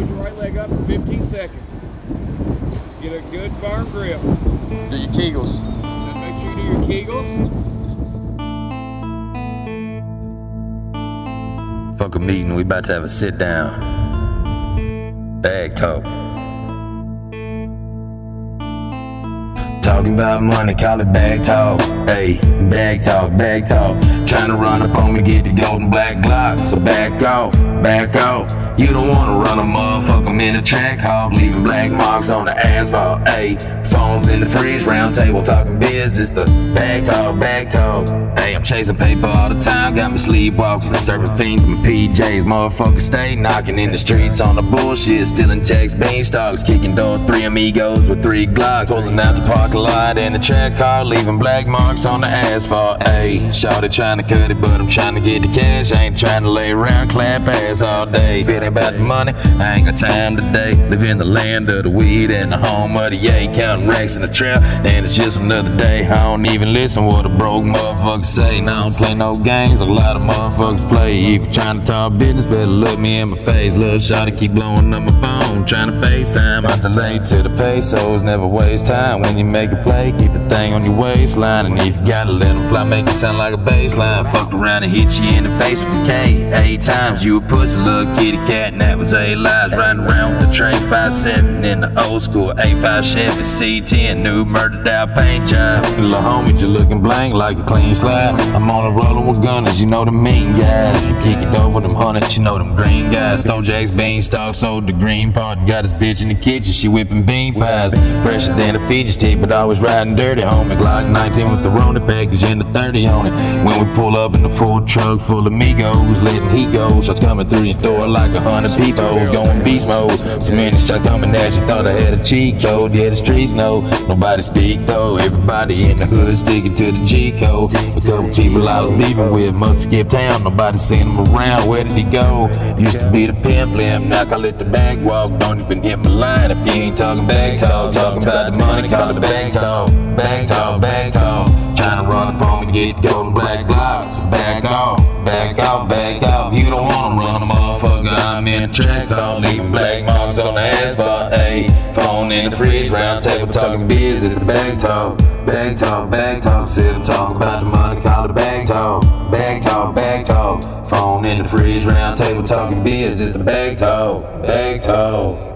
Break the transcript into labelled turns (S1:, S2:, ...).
S1: hold your right leg up for 15 seconds. Get a good firm grip.
S2: Do your Kegels.
S1: Then make sure you do your Kegels.
S2: Fuck a meeting, we about to have a sit down. Bag talk. Talking about money, call it bag talk. Hey, bag talk, bag talk. Trying to run up on me, get the golden black Glock. So back off, back off. You don't wanna run a motherfucker in the Trackhawk, leaving black marks on the asphalt. Hey, phones in the fridge, round table talking business. The bag talk, bag talk. Hey, I'm chasing paper all the time, got me sleepwalking, serving fiends my PJs. Motherfuckers stay knocking in the streets on the bullshit, stealing Jack's beanstalks, kicking doors, three amigos with three Glocks, pulling out the parking lot in the track car, leaving black marks on the asphalt. Hey, shawty trying to cut it, but I'm trying to get the cash. I ain't trying to lay around, clap ass all day. It ain't about the money, I ain't got time today. Live in the land of the weed and the home of the yay, counting racks in the trap. And it's just another day. I don't even listen what a broke motherfucker say. Now I don't play no games, a lot of motherfuckers play. If you trying to talk business, better look me in my face. Little shawty keep blowing up my phone, trying to FaceTime. I'm delayed to the pesos, never waste time. When you make a play, keep the thing on your waistline. And if you gotta let them fly, make it sound like a baseline. Fucked around and hit you in the face with the K. Eight times, you a pussy little kitty cat, and that was eight lives. Riding around with the tray 5-7 in the old school A5 Chevy C10, new murdered out paint job. Little homie, you looking blank like a clean slide. I'm on a rollin' with gunners, you know the mean guys. You kick it you know them green guys. Stole Jack's beanstalk, sold the green part. And got his bitch in the kitchen, she whipping bean pies. Fresher than a Fiji stick, but always riding dirty. Homie Glock 19 with the Rona package and the 30 on it. When we pull up in the full truck full of Migos, letting he go. Shots coming through your door like a hundred people, going beast mode. So many shots coming at you, thought I had a cheat code. Yeah, the streets know, nobody speak though. Everybody in the hood sticking to the G code. A couple people I was beefing with must skip town. Nobody seen them around. Where did go? Used to be the pimp limb, now call it the bag walk. Don't even hit my line if you ain't talking bag talk. Talking about the money, call it bag talk. Bag talk, bag talk. Trying to run up on me, get golden black blocks. Back off, back off, back off. You don't wanna run a motherfucker. I'm in a track car, leaving black marks on the asphalt. Hey, phone in the fridge, round table talking. It's the bag talk, bag talk, bag talk. Sit and talk about the money, call it bag talk, bag talk, bag talk. Phone in the fridge, round table talking biz. It's the bag talk, bag talk.